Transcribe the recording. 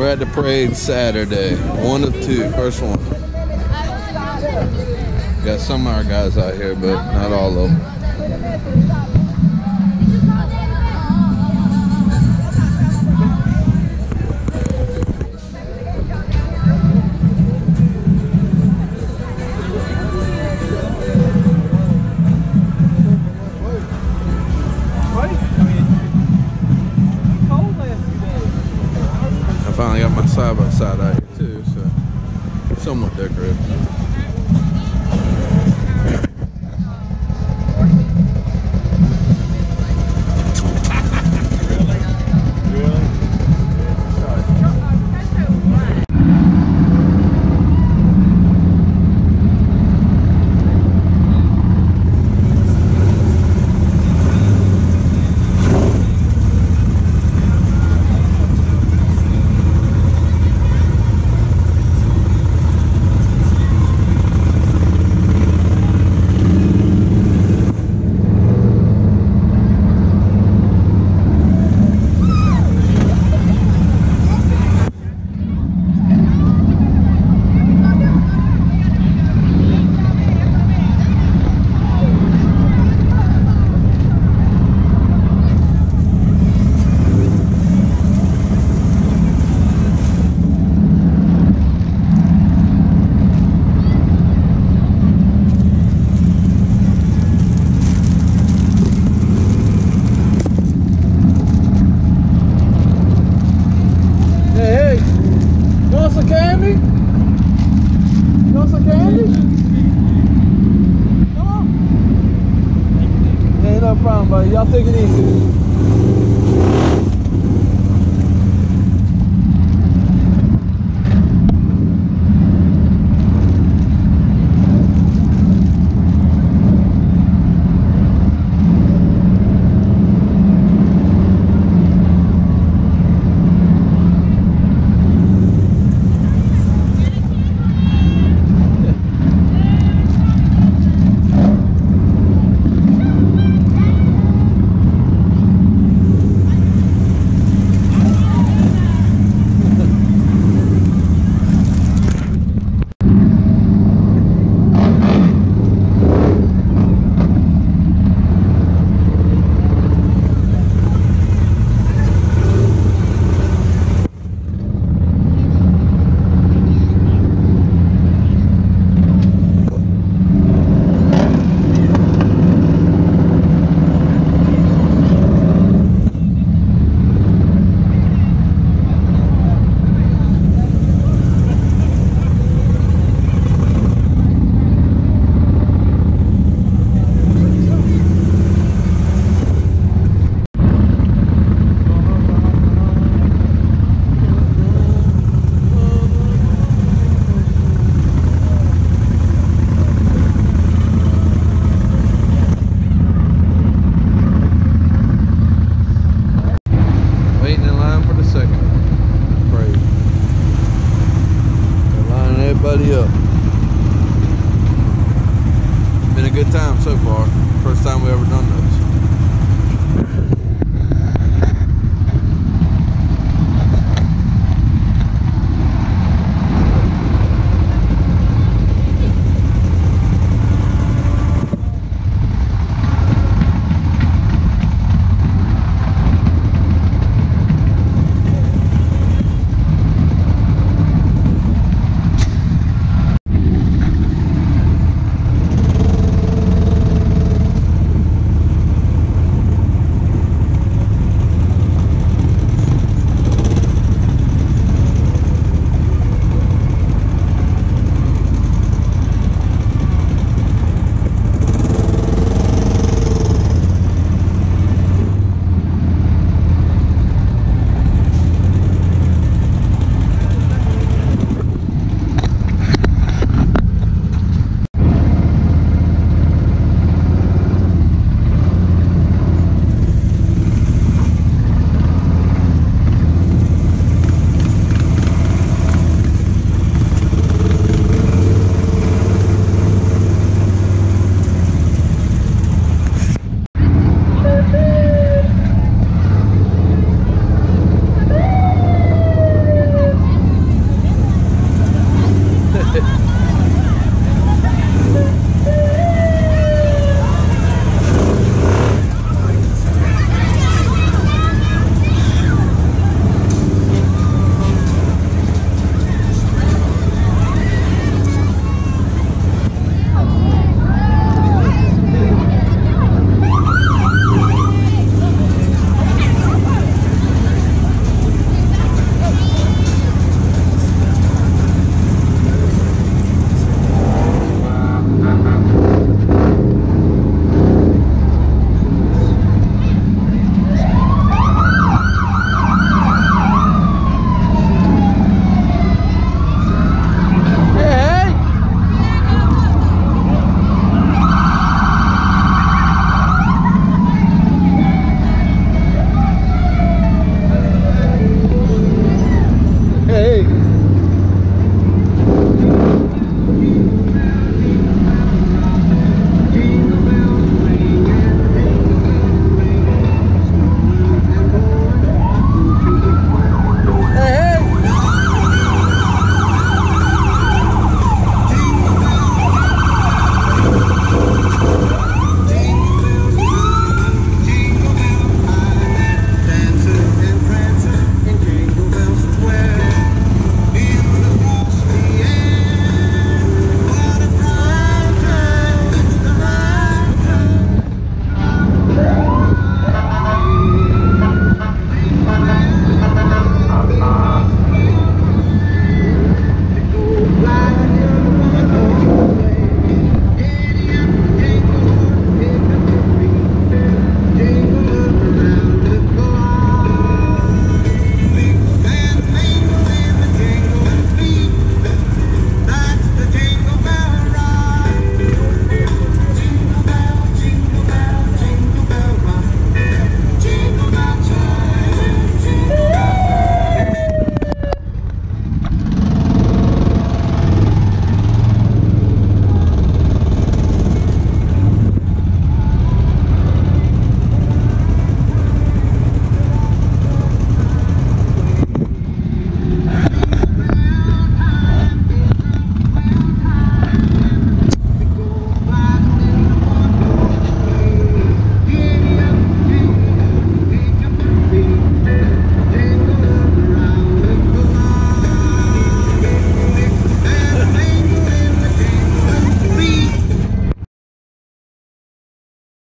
We're at the parade Saturday. One of two. First one. Got some of our guys out here, but not all of them. caramba, e a técnica? Good time so far. First time we ever done this.